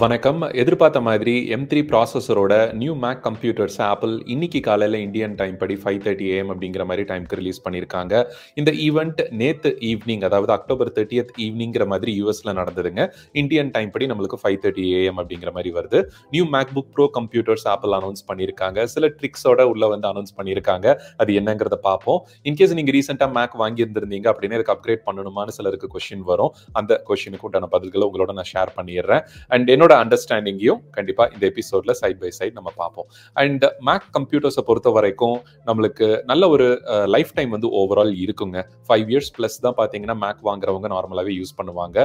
வணக்கம். எதிர்பார்த்த மாதிரி எம் த்ரீ ப்ராசஸரோட நியூ மேக் கம்ப்யூட்டர்ஸ் ஆப்பிள் இன்னைக்கு காலையில் இந்தியன் டைம் படி 5:30 ஏஎம் அப்படிங்கிற மாதிரி டைம்க்கு ரிலீஸ் பண்ணியிருக்காங்க. இந்த ஈவெண்ட் நேத்து ஈவினிங் அதாவது அக்டோபர் தேர்ட்டியத் ஈவினிங்கிற மாதிரி யூஎஸ்ல நடந்ததுங்க. இந்தியன் டைம் படி நம்மளுக்கு 5:30 ஏஎம் அப்படிங்கிற மாதிரி வருது. New MacBook Pro computers Apple announce பண்ணியிருக்காங்க. சில ட்ரிக்ஸோட உள்ள வந்து அனௌன்ஸ் பண்ணியிருக்காங்க. அது என்னங்கிறத பார்ப்போம். இன்கேஸ் நீங்கள் ரீசெண்டாக மேக் வாங்கியிருந்திருந்தீங்க அப்படின்னா இதுக்கு அப்கிரேட் பண்ணணுமான்னு சிலருக்கு கொஸ்டின் வரும். அந்த கொஸ்டினுக்கு உண்டான பதில்களை உங்களோட நான் ஷேர் பண்ணிடுறேன் அண்ட் என்னோட அண்டர்ஸ்டாண்டிங்கையும் கண்டிப்பாக இந்த எபிசோட்ல சைட் பை சைட் நம்ம பார்ப்போம். அண்ட் மேக் கம்ப்யூட்டர்ஸை பொறுத்த வரைக்கும் நம்மளுக்கு நல்ல ஒரு லைஃப் டைம் வந்து ஓவரால் இருக்குங்க. ஃபைவ் இயர்ஸ் ப்ளஸ் தான் பார்த்தீங்கன்னா மேக் வாங்குறவங்க நார்மலாகவே யூஸ் பண்ணுவாங்க.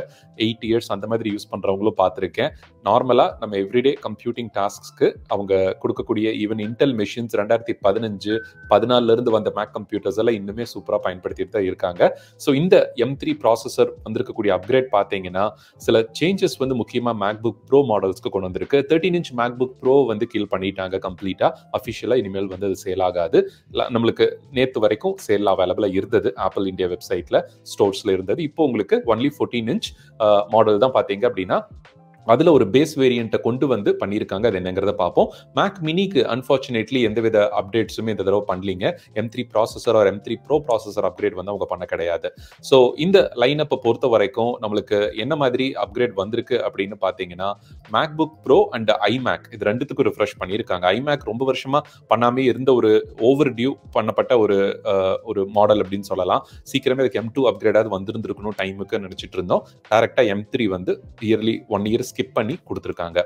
எயிட் இயர்ஸ் அந்த மாதிரி யூஸ் பண்ணுறவங்களும் பார்த்துருக்கேன் நார்மலாக நம்ம எவ்ரிடே கம்ப்யூட்டிங் டாஸ்க்ஸ்க்கு அவங்க கொடுக்கக்கூடிய ஈவன் இன்டெல் மெஷின்ஸ் ரெண்டாயிரத்தி பதினஞ்சு பதினாலிருந்து வந்த மேக் கம்ப்யூட்டர்ஸ் எல்லாம் இன்னுமே சூப்பராக பயன்படுத்திட்டு தான் இருக்காங்க. ஸோ இந்த எம் த்ரீ ப்ராசஸர் வந்திருக்கக்கூடிய அப்கிரேட் பார்த்தீங்கன்னா, சில சேஞ்சஸ் வந்து முக்கியமா மேக்புக் ப்ரோ மாடல்ஸ்க்கு கொண்டு வந்திருக்கு. 13 இன்ச் மேக்புக் ப்ரோ வந்து கில் பண்ணிட்டாங்க கம்ப்ளீட்டாக அஃபிஷியலாக இனிமேல் வந்து அது சேல் ஆகாது. நம்மளுக்கு நேற்று வரைக்கும் சேல் அவைலபிளாக இருந்தது. ஆப்பிள் இந்தியா வெப்சைட்டில் ஸ்டோர்ஸில் இருந்தது. இப்போ உங்களுக்கு ஒன்லி 14 இன்ச் மாடல் தான் பார்த்தீங்க அப்படின்னா, அதில் ஒரு பேஸ் வேரியண்ட்டை கொண்டு வந்து பண்ணியிருக்காங்க. அது என்னங்கிறத பார்ப்போம். மேக் மினிக்கு அன்ஃபார்ச்சுனேட்லி எந்தவித அப்டேட்ஸுமே இந்த தடவை பண்ணலீங்க. M three processor or M three Pro processor upgrade வந்து அவங்க பண்ண கிடையாது. ஸோ இந்த லைன் பொறுத்த வரைக்கும் நம்மளுக்கு என்ன மாதிரி அப்கிரேட் வந்திருக்கு அப்படின்னு பார்த்தீங்கன்னா, மேக்புக் ப்ரோ அண்ட் ஐமேக் இது ரெண்டுத்துக்கும் ரிஃப்ரெஷ் பண்ணியிருக்காங்க. ஐமேக் ரொம்ப வருஷமாக பண்ணாமே இருந்த ஒரு ஓவர் டியூ பண்ணப்பட்ட ஒரு ஒரு மாடல் அப்படின்னு சொல்லலாம். சீக்கிரமே அதுக்கு எம் டூ அப்கிரேடாவது வந்துருந்துருக்கணும் டைமுக்கு நினச்சிட்டு இருந்தோம். டேரெக்டாக எம் த்ரீ வந்து இயர்லி ஒன் இயர்ஸ் ஸ்கிப் பண்ணி கொடுத்துருக்காங்க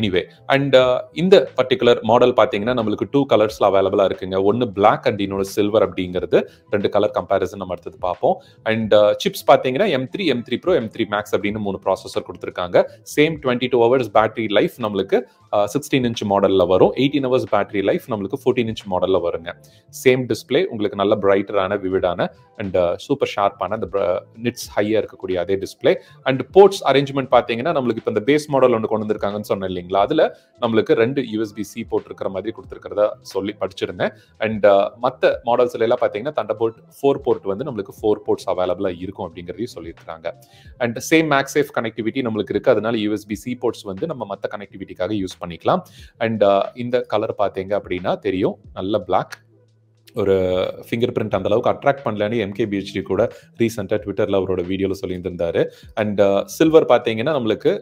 எனிவே அண்ட் uh, இந்த பர்ட்டிகுலர் மாடல் பார்த்தீங்கன்னா, நம்மளுக்கு டூ கலர்ஸ்ல அவைலபிளா இருக்குங்க. ஒன்னு பிளாக் அண்ட் இன்னொன்னு சில்வர் அப்படிங்கிறது ரெண்டு கலர் கம்பேரிசன் நம்ம அடுத்தது பார்ப்போம். அண்ட் சிப்ஸ் uh, பார்த்தீங்கன்னா, M3, M3 bro, M three maths அப்படின்னு மூணு ப்ராசஸர் குடுத்துருக்காங்க. சேம் 22 ஹவர்ஸ் பேட்டரி லைஃப் நம்மளுக்கு சிக்ஸ்டீன் இன்ச் மாடல்ல வரும். 18 ஹவர்ஸ் பேட்டரி லைஃப் நம்மளுக்கு 14 இன்ச் மாடல்ல வருங்க. சேம் டிஸ்ப்ளே உங்களுக்கு நல்ல பிரைட்டரான, விவிடான அண்ட் சூப்பர் ஷார்ப்பான அந்த நிட்ஸ் ஹையா இருக்கக்கூடிய அதே டிஸ்ப்ளே. அண்ட் போர்ட்ஸ் அரேஞ்ச்மெண்ட் பார்த்தீங்கன்னா, நம்மளுக்கு இப்போ இந்த பேஸ் மாடல் ஒன்று கொண்டு வந்திருக்காங்கன்னு சொன்னேன் இல்லைங்களா அதில் நம்மளுக்கு ரெண்டு யூஎஸ்பி சி போர்ட் இருக்கிற மாதிரி குடுத்திருக்கிறதா சொல்லி படிச்சிருந்தேன். அண்ட் மற்ற மாடல்ஸ்ல எல்லாம் பார்த்தீங்கன்னா, தண்டர்போல்ட் 4 போர்ட் வந்து நம்மளுக்கு ஃபோர் போர்ட்ஸ் அவைலபிளாக இருக்கும் அப்படிங்கிறதையும் சொல்லியிருக்காங்க. அண்ட் சேம் மேக்சேஃப் கனெக்டிவிட்டி நம்மளுக்கு இருக்கு. அதனால யூஎஸ்பி சி போர்ட்ஸ் வந்து நம்ம மற்ற கனெக்டிவிட்டிக்காக யூஸ் பண்ணிக்கலாம். அண்ட் uh, இந்த கலர் பார்த்தீங்க அப்படின்னா தெரியும். நல்ல பிளாக். ஒரு ஃபிங்கர் பிரிண்ட் அந்த அளவுக்கு அட்ராக்ட் பண்ணலன்னு எம்கேபிஹெச்டி கூட ரீசெண்டாக ட்விட்டரில் அவரோட வீடியோவில் சொல்லியிருந்திருந்தாரு. அண்ட் சில்வர் uh, பார்த்தீங்கன்னா, நம்மளுக்கு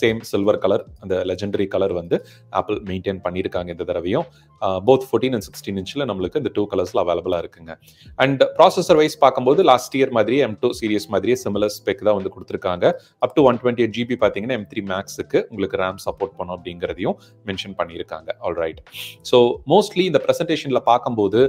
சேம் சில்வர் கலர் அந்த லெஜெண்டரி கலர் வந்து ஆப்பிள் மெயின்டெயின் பண்ணியிருக்காங்க இந்த தடவையும். போத் 14 அண்ட் சிக்ஸ்டீன் இன்ச்சில் நம்மளுக்கு இந்த டூ கலர்ஸில் அவைலபிளாக இருக்குங்க. அண்ட் ப்ராசஸர் வைஸ் பார்க்கும்போது லாஸ்ட் இயர் மாதிரியே எம் டூ சீரியஸ் மாதிரியே சிமிலர் ஸ்பெக் தான் வந்து கொடுத்துருக்காங்க up to one twenty eight GB பார்த்தீங்கன்னா, எம் த்ரீ மேக்ஸ்க்கு உங்களுக்கு ரேம் சப்போர்ட் பண்ணும் அப்படிங்கிறதையும் மென்ஷன் பண்ணியிருக்காங்க. ஆல்ரைட். ஸோ மோஸ்ட்லி இந்த ப்ரெசன்டேஷனில் பார்க்கும்போது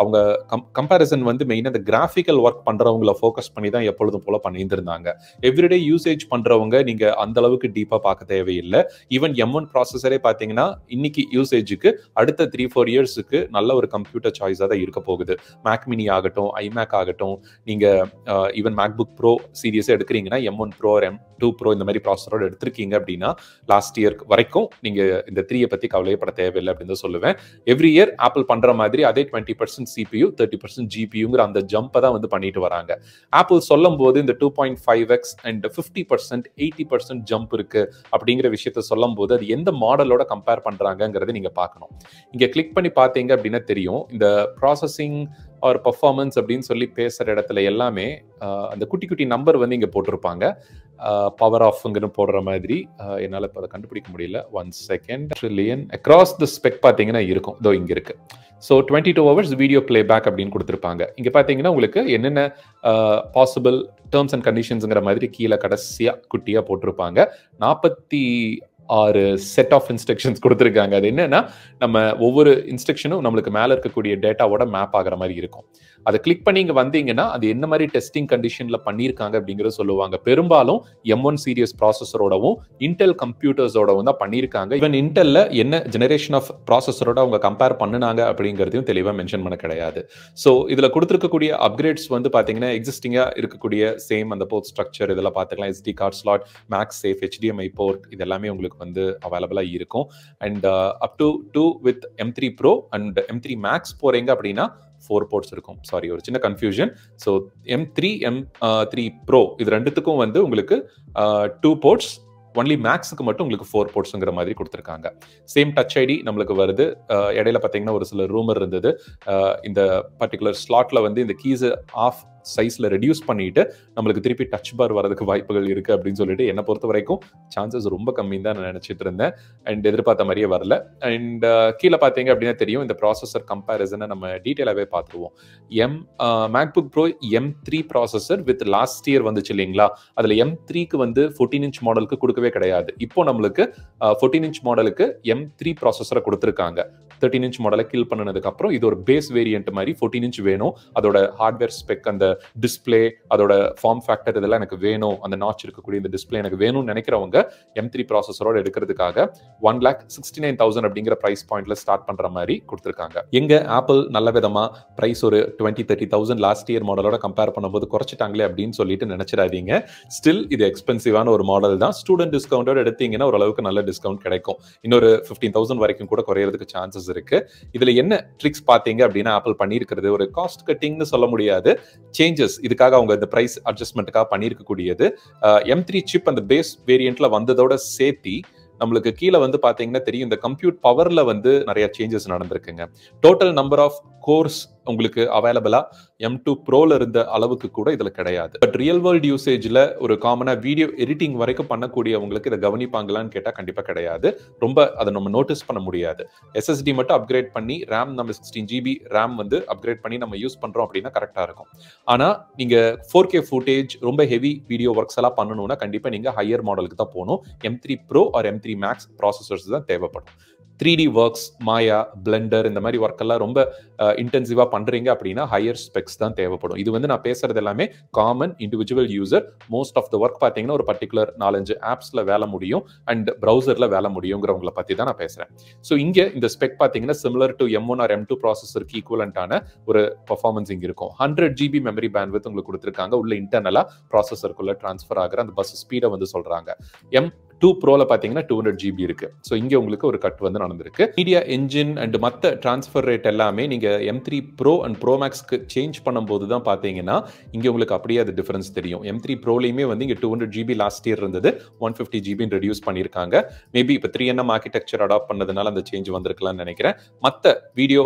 அவங்க கம் கம்பேரிசன் வந்து மெயினாக இந்த கிராஃபிக்கல் ஒர்க் பண்ணுறவங்கள ஃபோக்கஸ் பண்ணி தான் எப்பொழுதும் போல பண்ணியிருந்திருந்தாங்க. எவ்ரிடே யூசேஜ் பண்ணுறவங்க நீங்கள் அந்த அளவுக்கு டீப்பாக பார்க்க தேவையில்லை ஈவன் எம் ஒன் ப்ராசஸரே பார்த்தீங்கன்னா, இன்னைக்கு யூசேஜுக்கு அடுத்த 3, 4 இயர்ஸ்க்கு நல்ல ஒரு கம்ப்யூட்டர் சாய்ஸா தான் இருக்க போகுது. மேக் மினி ஆகட்டும், ஐமேக் ஆகட்டும், நீங்க அ ஈவன் மேக்புக் ப்ரோ சீரியஸாக எடுக்கிறீங்கன்னா, M1 bro, M two bro இந்த மாதிரி ப்ராசரோட எடுத்திருக்கீங்க அப்படின்னா, லாஸ்ட் இயர் வரைக்கும் நீங்க இந்த த்ரீயை பத்தி கவலையப்பட தேவையில்லை தேவையில்ல அப்படின்னு தான் சொல்லுவேன். எவ்ரி இயர் ஆப்பிள் பண்ற மாதிரி அதே 20% CPU, 30% GPUங்கிற அந்த ஜம்பை தான் வந்து பண்ணிட்டு வராங்க. ஆப்பிள் சொல்லும் போது இந்த 2.5x அண்ட் 50%, 80% ஜம்ப் இருக்கு அப்படிங்கிற விஷயத்த சொல்லும்போது, அது எந்த மாடலோட கம்பேர் பண்றாங்கங்கிறத நீங்க பார்க்கணும். இங்கே கிளிக் பண்ணி பார்த்தீங்க அப்படின்னா தெரியும். இந்த ப்ராசஸிங் ஆர் பர்ஃபார்மன்ஸ் அப்படின்னு சொல்லி பேசுகிற இடத்துல எல்லாமே அந்த குட்டி குட்டி நம்பர் வந்து இங்கே போட்டிருப்பாங்க. பவர் ஆஃப்ங்கன்னு போடுற மாதிரி என்னால் இப்போ அதை கண்டுபிடிக்க முடியல. One second. Trillion across the spec பார்த்தீங்கன்னா இருக்கும். இதோ இங்கே இருக்கு. ஸோ 22 ஹவர்ஸ் வீடியோ பிளேபேக் அப்படின்னு கொடுத்துருப்பாங்க இங்கே பார்த்தீங்கன்னா, உங்களுக்கு என்னென்ன பாசிபிள் டேர்ம்ஸ் அண்ட் கண்டிஷன்ஸுங்கிற மாதிரி கீழே கடைசியாக குட்டியாக போட்டிருப்பாங்க. நாற்பத்தி ஆறு செட் ஆஃப் இன்ஸ்ட்ரக்ஷன்ஸ் கொடுத்துருக்காங்க அது என்னன்னா, நம்ம ஒவ்வொரு இன்ஸ்ட்ரக்ஷனும் நம்மளுக்கு மேலே இருக்கக்கூடிய டேட்டாவோட மேப் ஆகிற மாதிரி இருக்கும். அதை கிளிக் பண்ணி இங்கே வந்தீங்கன்னா, அது என்ன மாதிரி டெஸ்டிங் கண்டிஷனில் பண்ணியிருக்காங்க அப்படிங்கிறத சொல்லுவாங்க. பெரும்பாலும் எம் ஒன் சீரியஸ் ப்ராசஸரோடவும், இன்டெல் கம்ப்யூட்டர்ஸோடவும் தான் பண்ணியிருக்காங்க. ஈவன் இன்டெல்ல என்ன ஜெனரேஷன் ஆஃப் ப்ராசஸரோட அவங்க கம்பேர் பண்ணினாங்க அப்படிங்கிறதையும் தெளிவாக மென்ஷன் பண்ண கிடையாது. ஸோ இதில் கொடுத்துருக்கக்கூடிய அப்கிரேட்ஸ் வந்து பார்த்தீங்கன்னா, எக்ஸிஸ்டிங்காக இருக்கக்கூடிய சேம் அந்த போர்ட் ஸ்ட்ரக்சர் இதெல்லாம் பார்த்துக்கலாம். SD card slot, MagSafe, HDMI port இது எல்லாமே உங்களுக்கு வந்து அவைலபிளாக இருக்கும். And up to 2 with M3 Pro and M three Max போகிறீங்க அப்படின்னா, ஃபோர் போர்ட்ஸ் இருக்கும். சாரி ஒரு சின்ன confusion. So M3, M3 bro இது ரெண்டுத்துக்கும் வந்து உங்களுக்கு uh, டூ போர்ட்ஸ் ஒன்லி மேக்ஸுக்கு மட்டும் உங்களுக்கு ஃபோர் போர்ட்ஸுங்கிற மாதிரி கொடுத்துருக்காங்க. சேம் டச் ஐடி நம்மளுக்கு வருது. இடையில பார்த்தீங்கன்னா ஒரு சில ரூமர் இருந்தது. இந்த பர்டிகுலர் ஸ்லாட்ல வந்து இந்த கீஸை ஆஃப் சைஸ்ல ரெடியூஸ் பண்ணிட்டு நம்மளுக்கு திருப்பி டச் பார் வரதுக்கு வாய்ப்புகள் இருக்கு அப்படின்னு சொல்லிட்டு என்னை பொறுத்த வரைக்கும் சான்சஸ் ரொம்ப கம்மி தான் நான் நினைச்சிட்டு இருந்தேன். அண்ட் எதிர்பார்த்த மாதிரியே வரல. அண்ட் கீழே பார்த்தீங்க அப்படின்னா தெரியும். இந்த ப்ராசஸர் கம்பேரிசனை நம்ம டீட்டெயிலாகவே பார்த்துருவோம். M MacBook Pro M three processor with last year வந்துச்சு இல்லைங்களா? அதில் எம் த்ரீக்கு வந்து ஃபோர்டீன் இன்ச் மாடலுக்கு கொடுக்கவே கிடையாது. இப்போ நம்மளுக்கு ஃபோர்டீன் இன்ச் மாடலுக்கு எம் த்ரீ ப்ராசஸரை கொடுத்துருக்காங்க. தேர்ட்டின் இன்ச் மாடலை கில் பண்ணதுக்கு அப்புறம் இது ஒரு பேஸ் வேரியன்ட் மாதிரி ஃபோர்டீன் இன்ச் வேணும். அதோட ஹார்ட்வேர் ஸ்பெக் அந்த டிஸ்பிளே அதோட ஃபார்ம் ஃபேக்டர் இதெல்லாம் எனக்கு வேணும். அந்த நாச் இருக்கக்கூடிய இந்த டிஸ்பிளே எனக்கு வேணும்னு நினைக்கிறவங்க எம் த்ரீ ப்ராசஸரோட எடுக்கிறதுக்காக one lakh sixty nine thousand அப்படிங்கிற ப்ரைஸ் பாயிண்ட்ல ஸ்டார்ட் பண்ற மாதிரி கொடுத்துருக்காங்க. எங்க ஆப்பிள் நல்ல விதமா ப்ரைஸ் ஒரு twenty thirty thousand last year மாடலோட compare பண்ணும்போது குறைச்சிட்டாங்களே அப்படின்னு சொல்லிட்டு நினைச்சிடாதீங்க. ஸ்டில் இது எக்ஸ்பென்சிவான ஒரு மாடல் தான். ஸ்டூடெண்ட் டிஸ்கவுண்டோட எடுத்தீங்கன்னா ஓரளவுக்கு நல்ல டிஸ்கவுண்ட் கிடைக்கும். இன்னொரு ஃபிஃப்டீன் தௌசண்ட் வரைக்கும் கூட குறையறதுக்கு சான்சஸ் இருக்கு. இதுல என்ன ட்ரிக்ஸ் பாத்தீங்க அப்படின்னா ஆப்பிள் பண்ணியிருக்கிறது. ஒரு காஸ்ட் கட்டிங்னு சொல்ல முடியாது. சேஞ்சஸ் இதுக்காக அவங்க இந்த பிரைஸ் அட்ஜஸ்ட்மெண்ட்டுக்காக பண்ணியிருக்கக்கூடியது. எம் த்ரீ சிப் அந்த பேஸ் வேரியண்ட்ல வந்ததோட சேர்த்தி நம்மளுக்கு கீழே வந்து பார்த்தீங்கன்னா தெரியும். இந்த கம்ப்யூட் பவர்ல வந்து நிறைய சேஞ்சஸ் நடந்திருக்குங்க. டோட்டல் நம்பர் ஆஃப் கோர்ஸ் உங்களுக்கு அவைலபிளா எம் டூ ப்ரோல இருந்த அளவுக்கு கூட இதுல கிடையாது. பட் ரியல் வேர்ல்ட் யூசேஜ்ல ஒரு காமனா வீடியோ எடிட்டிங் வரைக்கும் பண்ணக்கூடியவங்களுக்கு இதை கவனிப்பாங்களான்னு கேட்டா கண்டிப்பா கிடையாது. ரொம்ப அதை நம்ம நோட்டீஸ் பண்ண முடியாது. எஸ்எஸ்டி மட்டும் அப்கிரேட் பண்ணி ரேம் நம்ம சிக்ஸ்டீன் ஜிபி ரேம் வந்து அப்கிரேட் பண்ணி நம்ம யூஸ் பண்றோம் அப்படின்னா கரெக்டா இருக்கும். ஆனா நீங்க ஃபோர் கே ஃபுட்டேஜ் ரொம்ப ஹெவி வீடியோ ஒர்க்ஸ் எல்லாம் பண்ணணும்னா கண்டிப்பா நீங்க ஹையர் மாடலுக்கு தான் போகணும். M three Pro or M three Max processors தான் தேவைப்படும். Three D works Maya Blender இந்த மாதிரி ஒர்க் எல்லாம் ரொம்ப இன்டென்சிவாக பண்ணுறீங்க அப்படின்னா ஹையர் ஸ்பெக்ஸ் தான் தேவைப்படும். இது வந்து நான் பேசுறது எல்லாமே common individual user most of the work பார்த்தீங்கன்னா ஒரு பர்டிகுலர் நாலஞ்சு ஆப்ஸில் வேலை முடியும் அண்ட் ப்ரௌசரில் வேலை முடியுங்கிறவங்கள பற்றி தான் நான் பேசுறேன். ஸோ இங்கே இந்த ஸ்பெக் பார்த்தீங்கன்னா similar to M one or M two ப்ராசஸருக்கு ஈக்குவலண்டான ஒரு பர்ஃபார்மன்ஸ் இங்கே இருக்கும். ஹண்ட்ரட் ஜிபி மெமரி பேண்ட்வித் உங்களுக்கு கொடுத்துருக்காங்க. உள்ள இன்டர்னலாக ப்ராசஸருக்குள்ள ட்ரான்ஸ்ஃபர் ஆகிற அந்த பஸ் ஸ்பீடை வந்து சொல்கிறாங்க எம் டூ ப்ரோல பார்த்தீங்கன்னா டூ ஹண்ட்ரட் ஜிபி இருக்கு. ஸோ இங்கே உங்களுக்கு ஒரு கட் வந்து நடந்திருக்கு. மீடியா என்ஜின் அண்ட் மற்ற ட்ரான்ஸ்ஃபர் ரேட் எல்லாமே நீங்கள் M three Pro and Pro Max change பண்ணும்போது தான் பார்த்தீங்கன்னா இங்கே உங்களுக்கு அப்படியே அது டிஃபரன்ஸ் தெரியும். எம் த்ரீ ப்ரோலையுமே வந்து இங்கே two hundred GB last year இருந்தது. ஒன் ஃபிஃப்டி ஜிபின்னு ரெடியூஸ் பண்ணியிருக்காங்க. மேபி இப்போ த்ரீ என்எம் ஆர்கிடெக்சர் அடாப்ட் பண்ணதுனால அந்த சேஞ்ச் வந்திருக்கலாம்னு நினைக்கிறேன். மற்ற வீடியோ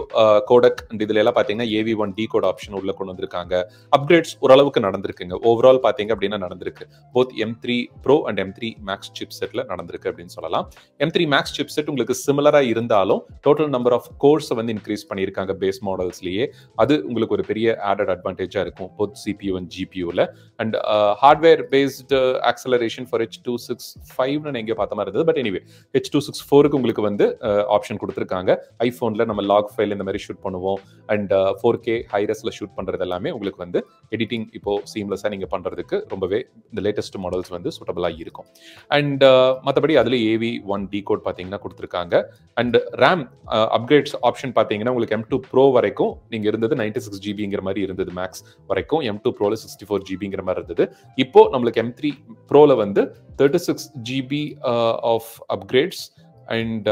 கோடக் அண்ட் இதுல எல்லாம் பார்த்தீங்கன்னா AV one decode option உள்ள கொண்டு வந்திருக்காங்க. அப்கிரேட்ஸ் ஓரளவுக்கு நடந்திருக்குங்க. ஓவரால் பார்த்தீங்க அப்படின்னா நடந்திருக்கு. Both M three Pro and M three Max chips செட்ல நடந்திருக்கு அப்படின்னு சொல்லலாம். M three Max chip set உங்களுக்கு சிமிலரா இருந்தாலும் டோட்டல் நம்பர் ஆஃப் கோர்ஸை வந்து இன்க்ரீஸ் பண்ணியிருக்காங்க பேஸ் மாடல்ஸ்லயே அது உங்களுக்கு ஒரு பெரிய ஆடட் அட்வான்டேஜா இருக்கும் both CPU and ஜிபியூல and hardware based acceleration for H two six ஃபைவ்னு எங்கே பார்த்த மாதிரி இருந்தது. But anyway H two six ஃபோருக்கு உங்களுக்கு வந்து uh, ஆப்ஷன் கொடுத்துருக்காங்க. ஐஃபோனில் நம்ம லாக் ஃபைல் இந்த மாதிரி ஷூட் பண்ணுவோம். அண்ட் ஃபோர் கே ஹைரஸில் ஷூட் பண்ணுறது எல்லாமே உங்களுக்கு வந்து எடிட்டிங் இப்போ சீம்லெஸ்ஸாக நீங்கள் பண்ணுறதுக்கு ரொம்பவே இந்த லேட்டஸ்ட் மாடல்ஸ் வந்து சூட்டபிளாக இருக்கும். அண்ட் மற்றபடி அதில் ஏவி ஒன் டி கோட் பார்த்தீங்கன்னா கொடுத்துருக்காங்க. And RAM upgrades uh, option பார்த்தீங்கன்னா உங்களுக்கு எம் டூ ப்ரோ வரைக்கும் நீங்கள் இருந்தது நைன்டி சிக்ஸ் ஜிபிங்கிற மாதிரி இருந்தது மேக்ஸ் வரைக்கும். எம் டூ ப்ரோவில் சிக்ஸ்டி ஃபோர் ஜிபிங்கிற மாதிரி இருந்தது. இப்போ நம்மளுக்கு எம் த்ரீ ப்ரோவில் வந்து thirty six GB of upgrades and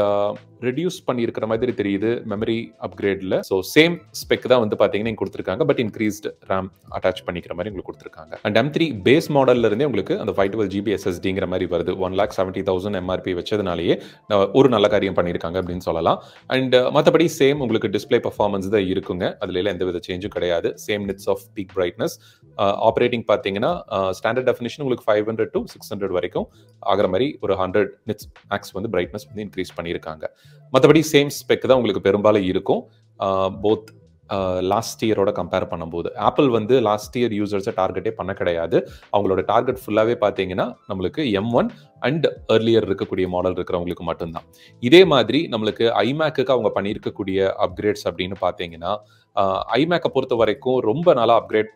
reduce பண்ணியிருக்கிற மாதிரி தெரியுது மெமரி அப்கிரேடில் ஸோ சேம் ஸ்பெக் தான் வந்து பார்த்தீங்கன்னா கொடுத்துருக்காங்க. பட் இன்க்ரீஸ்ட் ரேம் அட்டாச் பண்ணிக்கிற மாதிரி உங்களுக்கு கொடுத்துருக்காங்க. அண்ட் எம் த்ரீ பேஸ் மாடல்ல இருந்தே உங்களுக்கு அந்த ஃபைவ் டுவெல் ஜிபி எஸ்எஸ்டிங்கிற மாதிரி வருது. One lakh seventy thousand MRP வச்சதுனாலேயே ஒரு நல்ல காரியம் பண்ணியிருக்காங்க அப்படின்னு சொல்லலாம். அண்ட் மற்றபடி சேம் உங்களுக்கு டிஸ்பிளே பர்ஃபார்மன்ஸ் தான் இருக்குங்க. அதுல எந்த வித சேஞ்சும் கிடையாது. Same nits of peak brightness operating பார்த்தீங்கன்னா ஸ்டாண்டர்ட் டெஃபினேஷன் உங்களுக்கு five hundred to six hundred வரைக்கும் ஆகிற மாதிரி ஒரு ஹண்ட்ரட் நிட்ஸ் மேக்ஸ் வந்து பிரைட்னஸ் வந்து இன்க்ரீஸ் பண்ணியிருக்காங்க. மற்றபடி சேம் ஸ்பெக் தான் உங்களுக்கு பெரும்பாலும் இருக்கும். போத் லாஸ்ட் இயரோட கம்பேர் பண்ணும்போது. ஆப்பிள் வந்து லாஸ்ட் இயர் யூசர்ஸை டார்கெட்டே பண்ண கிடையாது. அவங்களோட டார்கெட் ஃபுல்லாகவே பார்த்தீங்கன்னா நம்மளுக்கு எம் ஒன் அண்ட் ஏர்லியர் இருக்கக்கூடிய மாடல் இருக்கிறவங்களுக்கு மட்டும்தான். இதே மாதிரி நம்மளுக்கு ஐமேக்கு அவங்க பண்ணியிருக்கக்கூடிய அப்கிரேட்ஸ் அப்படின்னு பார்த்தீங்கன்னா ஐமேக்கை பொறுத்த வரைக்கும் ரொம்ப நாளாக அப்கிரேட்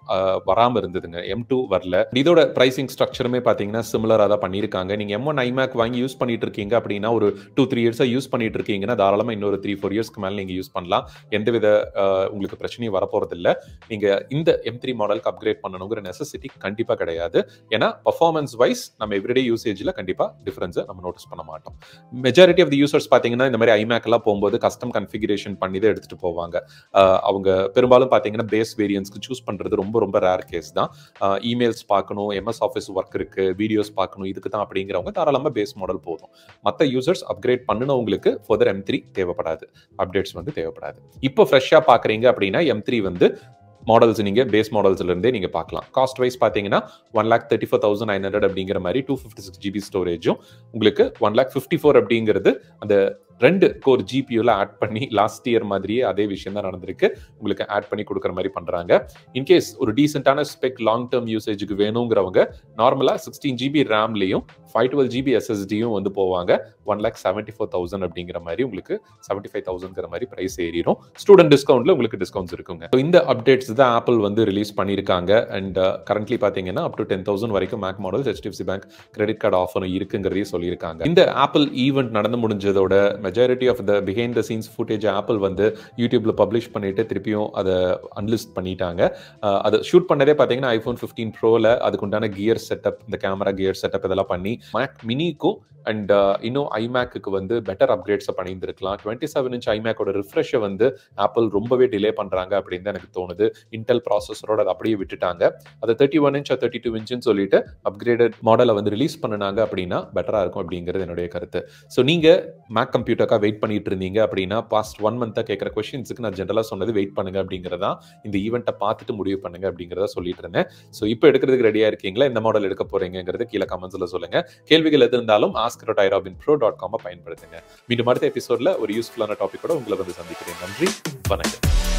வராமல் இருந்ததுங்க. எம் டூ வரல. இதோட ப்ரைசிங் ஸ்ட்ரக்சருமே பார்த்தீங்கன்னா சிமிலராக தான் பண்ணியிருக்காங்க. நீங்கள் எம் ஒன் ஐமேக் வாங்கி யூஸ் பண்ணிட்டு இருக்கீங்க அப்படின்னா ஒரு டூ த்ரீ இயர்ஸாக யூஸ் பண்ணிட்டு இருக்கீங்கன்னா தாராளமாக இன்னொரு த்ரீ ஃபோர் இயர்ஸ்க்கு மேலே நீங்கள் யூஸ் பண்ணலாம். எந்தவித உங்களுக்கு பிரச்சனையும் வரப்போகிறது இல்லை நீங்கள் இந்த எம் த்ரீ மாடலுக்கு அப்கிரேட் பண்ணணுங்கிற நெசசிட்டி கண்டிப்பாக கிடையாது. ஏன்னா பர்ஃபார்மன்ஸ் வைஸ் நம்ம எவ்ரிடே யூசேஜில் கண்டிப்பாக டிஃப்ரென்ஸை நம்ம நோட்டீஸ் பண்ண மாட்டோம். மெஜாரிட்டி ஆஃப் தி யூசர்ஸ் பார்த்தீங்கன்னா இந்த மாதிரி ஐமேக்கெல்லாம் போகும்போது கஸ்டம் கன்ஃபிகரேஷன் பண்ணி தான் எடுத்துகிட்டு போவாங்க. அவங்க அவங்க பெரும்பாலும் பார்த்தீங்கன்னா பேஸ் வேரியன்ஸ்க்கு சூஸ் பண்ணுறது ரொம்ப ரொம்ப ரேர் கேஸ் தான். இமெயில்ஸ் பார்க்கணும் எம்எஸ் ஆஃபீஸ் ஒர்க் இருக்கு வீடியோஸ் பார்க்கணும் இதுக்கு தான் அப்படிங்கிறவங்க தாராளமாக பேஸ் மாடல் போதும். மற்ற யூசர்ஸ் அப்கிரேட் பண்ணினவங்களுக்கு ஃபர்தர் எம் த்ரீ தேவைப்படாது. அப்டேட்ஸ் வந்து தேவைப்படாது. இப்போ ஃப்ரெஷ்ஷாக பார்க்குறீங்க அப்படின்னா எம் த்ரீ வந்து மாடல்ஸ் நீங்கள் பேஸ் மாடல்ஸ்லேருந்தே நீங்கள் பார்க்கலாம். காஸ்ட் வைஸ் பார்த்தீங்கன்னா one lakh thirty four thousand nine hundred அப்படிங்கிற மாதிரி டூ ஃபிஃப்டி சிக்ஸ் ஜிபி ஸ்டோரேஜும் உங்களுக்கு ஒன் லேக் ஃபிஃப்டி ஃபோர் அப்படிங்கிறது அந்த ரெண்டு கோர் ஜிபியூல ஆட் பண்ணி லாஸ்ட் இயர் மாதிரியே அதே விஷயம் தான் நடந்திருக்கு. உங்களுக்கு ஆட் பண்ணி கொடுக்குற மாதிரி பண்றாங்க. இன்கேஸ் ஒரு டீசென்டான ஸ்பெக் லாங் டேர்ம் யூசேஜுக்கு வேணுங்கிறவங்க நார்மலா சிக்ஸ்டீன் ஜிபி ரேம்லையும் ஃபைவ் டுவெல் ஜிபி எஸ்எஸ்டியும் வந்து போவாங்க. One lakh seventy four thousand அப்படிங்கிற மாதிரி உங்களுக்கு செவன்டி ஃபைவ் தௌசண்ட்ங்கிற மாதிரி பிரைஸ் ஏறிடும். ஸ்டூடெண்ட் டிஸ்கவுண்ட்ல உங்களுக்கு டிஸ்கவுண்ட்ஸ் இருக்குங்க. ஸோ இந்த அப்டேட்ஸ் தான் ஆப்பிள் வந்து ரிலீஸ் பண்ணியிருக்காங்க. அண்ட் கரண்ட்லி uh, பார்த்தீங்கன்னா அப் டு டென் தௌசண்ட் வரைக்கும் Mac model HDFC bank credit card ஆஃபரும் இருக்குங்கிறதையும் சொல்லியிருக்காங்க. இந்த ஆப்பிள் ஈவெண்ட் நடந்து முடிஞ்சதோட majority of the behind the scenes footage Apple வந்து யூடியூப்ல பப்ளிஷ் பண்ணிட்டு திருப்பியும் அதை அன்லிஸ்ட் பண்ணிட்டாங்க. அதை ஷூட் பண்ணதே பார்த்தீங்கன்னா ஐஃபோன் ஃபிஃப்டீன் ப்ரோவில் அதுக்குண்டான கியர் செட்டப் இந்த கேமரா கியர் செட்டப் இதெல்லாம் பண்ணி மேக் மினிக்கும் அண்ட் இன்னும் ஐமேக்கு வந்து பெட்டர் அப்கிரேட்ஸை பண்ணியிருந்திருக்கலாம். டுவெண்ட்டி செவன் இன்ச் ஐமேக்கோட ரிஃப்ரெஷை வந்து ஆப்பிள் ரொம்பவே டிலே பண்ணுறாங்க அப்படின்னு தான் எனக்கு தோணுது. இன்டெல் ப்ராசஸரோட அதை அப்படியே விட்டுட்டாங்க. அதை thirty one inch thirty two இன்ச்சுன்னு சொல்லிட்டு அப்கிரேடட் மாடலை வந்து ரிலீஸ் பண்ணினாங்க அப்படின்னா பெட்டராக இருக்கும் அப்படிங்கிறது என்னுடைய கருத்து. ஸோ நீங்கள் மேக் கம்ப்யூட்டருக்காக வெயிட் பண்ணிட்டு இருந்தீங்க அப்படின்னா பாஸ்ட் ஒன் மந்த்தாக கேட்குற கொஷின்ஸுக்கு நான் ஜென்ரலாக சொன்னது வெயிட் பண்ணுங்க அப்படிங்கிறதா இந்த ஈவெண்ட்டை பார்த்துட்டு முடிவு பண்ணுங்க அப்படிங்கிறத சொல்லிட்டு இருந்தேன். ஸோ இப்போ எடுக்கிறதுக்கு ரெடியாக இருக்கீங்களா? இந்த மாடல் எடுக்க போறீங்கிறது கீழே கமெண்ட்ஸில் சொல்லுங்க. கேள்விகள் எது இருந்தாலும் ஆஸ்கர் டைராபின் ப்ரோ டாட் காமை பயன்படுத்துங்க. மீண்டும் அடுத்த எபிசோட்ல ஒரு யூஸ்ஃபுல்லான டாப்பிக்கோட உங்களை வந்து சந்திக்கிறேன். நன்றி வணக்கம்.